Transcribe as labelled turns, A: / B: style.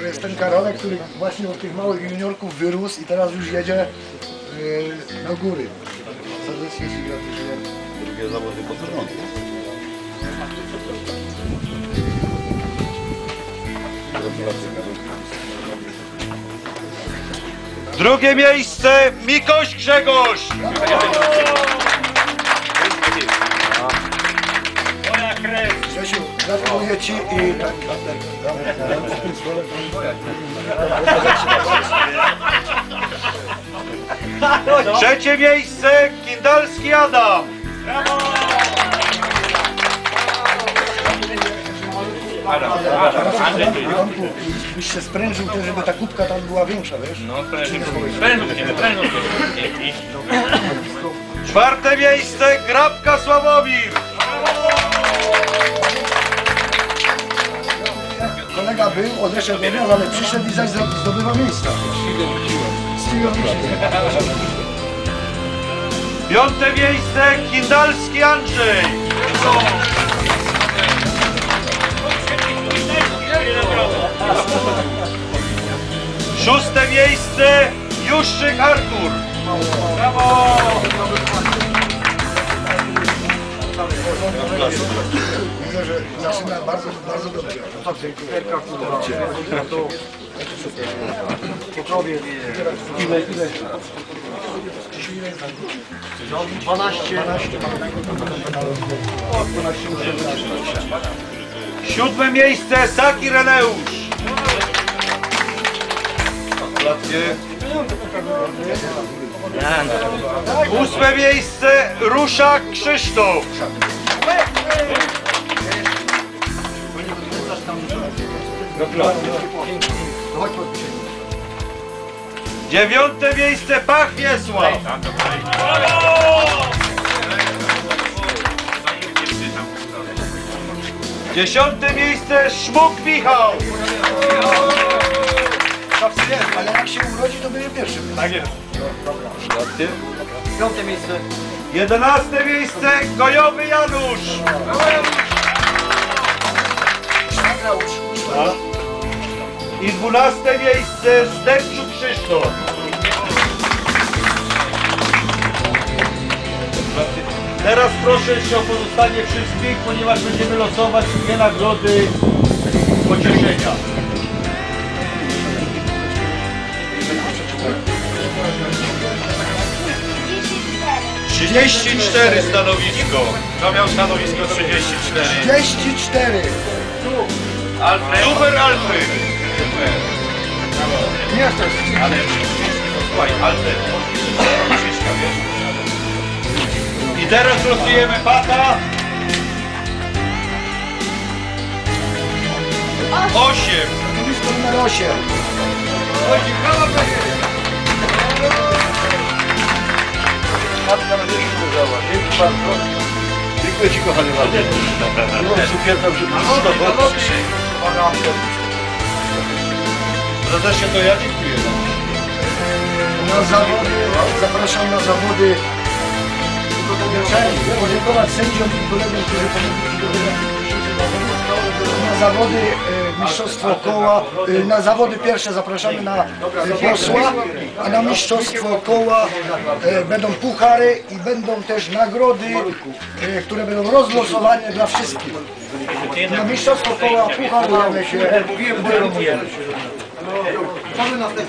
A: To jest ten Karolek, który właśnie od tych małych juniorków wyrósł i teraz już jedzie yy, do góry. Serdecznie Ci gratuluję.
B: Drugie zawody pod rząd.
C: Drugie miejsce Mikoś Grzegorz.
A: Gratuluję Ci i tak,
C: Trzecie miejsce Kindalski Adam.
A: Janku, byś się sprężył też, żeby ta kubka tam była większa, wiesz?
D: No, prężnie, prężnie, prężnie.
C: Czwarte miejsce Grabka Sławomir.
A: Był, odeszedł ale przyszedł i zaś zdobywa miejsca.
C: Piąte miejsce Kindalski Andrzej. Szóste miejsce Juszczyk Artur.
A: Widzę, zaczyna bardzo, bardzo dobrze. Ile, ile? 12. 12.
C: Siódme miejsce Saki Reneusz. Ósme miejsce Ruszak Krzysztof. Dziewiąte miejsce Pach Wiesław. Dziesiąte miejsce Szmuk Michał.
A: Ale jak się urodzi, to będzie pierwszy.
C: Tak jest. Piąte miejsce. Jedenaste miejsce Gojowy Janusz. I dwunaste miejsce Stępczuk Krzysztof. Teraz proszę jeszcze o pozostanie wszystkich, ponieważ będziemy losować dwie nagrody pocieszenia. 34 stanowisko.
D: Kto miał stanowisko 34?
A: 34.
D: Alfred.
C: Super Alfred.
A: Nie, to jest
D: Ale słuchaj, Alfred. Krzyżka, wiesz?
C: I teraz losujemy pata. 8.
A: stanowisko numer 8.
B: Matka na wierzchu leżała. Dzięki bardzo. Dziękuję Ci kochany bardzo. Cukierka
C: Zadacie to ja dziękuję.
A: Na zawody, zapraszam na zawody. Chciałem podziękować sędziom i kolegom, którzy na zawody e, mistrzostwo koła, e, na zawody pierwsze zapraszamy na e, posła, a na mistrzostwo koła e, będą puchary i będą też nagrody, e, które będą rozlosowane dla wszystkich. Na mistrzostwo koła pucharujemy się, 食べなくて。